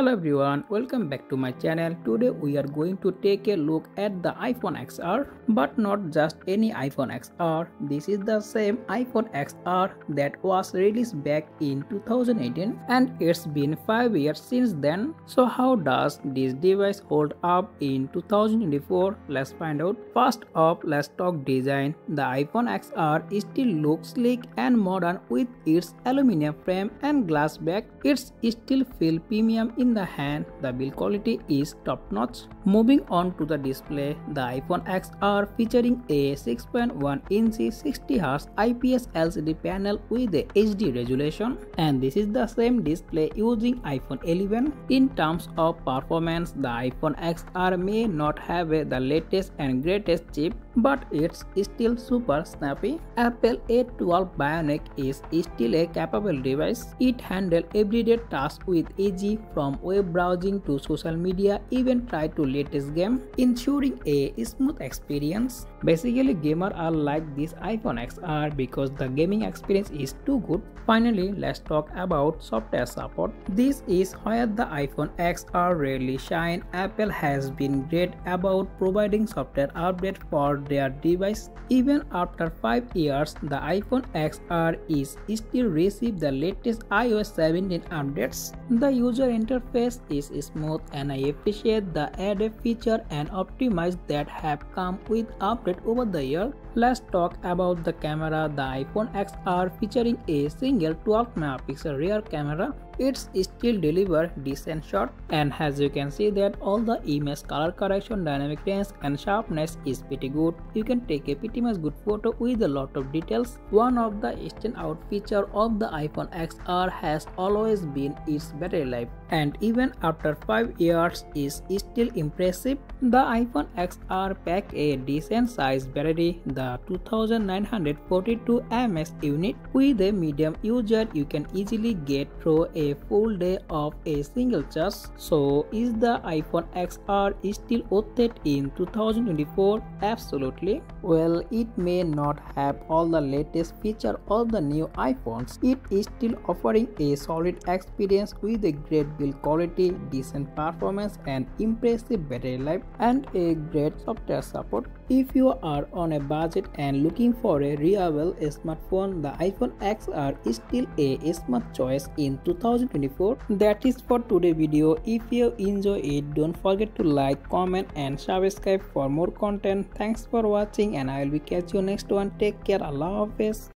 Hello everyone, welcome back to my channel. Today we are going to take a look at the iPhone XR, but not just any iPhone XR. This is the same iPhone XR that was released back in 2018 and it's been 5 years since then. So how does this device hold up in 2024? Let's find out. First up, let's talk design. The iPhone XR still looks sleek and modern with its aluminum frame and glass back. It's still feel premium in the hand, the build quality is top notch. Moving on to the display, the iPhone XR featuring a 6.1 inch 60Hz IPS LCD panel with a HD resolution and this is the same display using iPhone 11. In terms of performance, the iPhone XR may not have the latest and greatest chip but it's still super snappy. Apple A12 Bionic is still a capable device. It handles everyday tasks with easy from web browsing to social media, even try to latest game, ensuring a smooth experience. Basically, gamers are like this iPhone XR because the gaming experience is too good. Finally, let's talk about software support. This is where the iPhone XR really shine. Apple has been great about providing software update for their device. Even after 5 years, the iPhone XR is still receive the latest iOS 17 updates. The user interface is smooth and I appreciate the added feature and optimize that have come with update over the year. Let's talk about the camera. The iPhone XR featuring a single 12 megapixel rear camera it's still deliver decent shot and as you can see that all the image color correction dynamic range and sharpness is pretty good. You can take a pretty much good photo with a lot of details. One of the stand out feature of the iphone xr has always been its battery life and even after 5 years is still impressive. The iphone xr pack a decent size battery the 2942 mAh unit. With a medium user you can easily get through a full day of a single charge. So is the iPhone XR still worth in 2024? Absolutely. Well, it may not have all the latest feature of the new iPhones. It is still offering a solid experience with a great build quality, decent performance and impressive battery life and a great software support. If you are on a budget and looking for a reliable smartphone, the iPhone XR is still a smart choice in 2024. 2024 that is for today video. If you enjoy it don't forget to like comment and subscribe for more content. Thanks for watching and i will be catch you next one. Take care. Allah hafiz